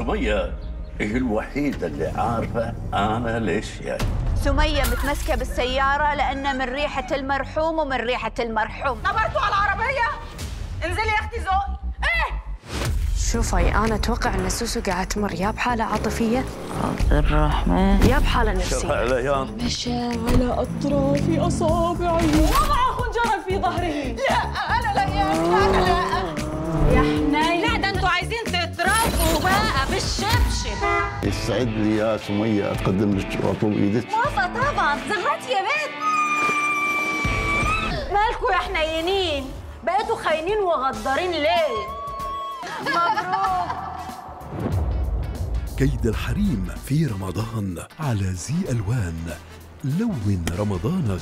سمية هي الوحيدة اللي عارفة أنا ليش جاي سمية متمسكة بالسيارة لأن من ريحة المرحوم ومن ريحة المرحوم. نبرتوا على العربية؟ انزلي يا أختي زقي إيه! شوفي أنا أتوقع إن سوسو قاعد تمر. يا بحالة عاطفية. عبد الرحمن. يا بحالة شوف نفسيه عليان مشى على اطراف اصابعه وضع خنجرا في ظهره. يسعد لي يا سمية أقدم لك وأطلب إيدك موافقة طبعا. زغرتي يا بنت. مالكوا يا حنينين؟ بقيتوا خاينين وغدارين ليه؟ مبروك. كيد الحريم في رمضان على زي ألوان. لون رمضانك.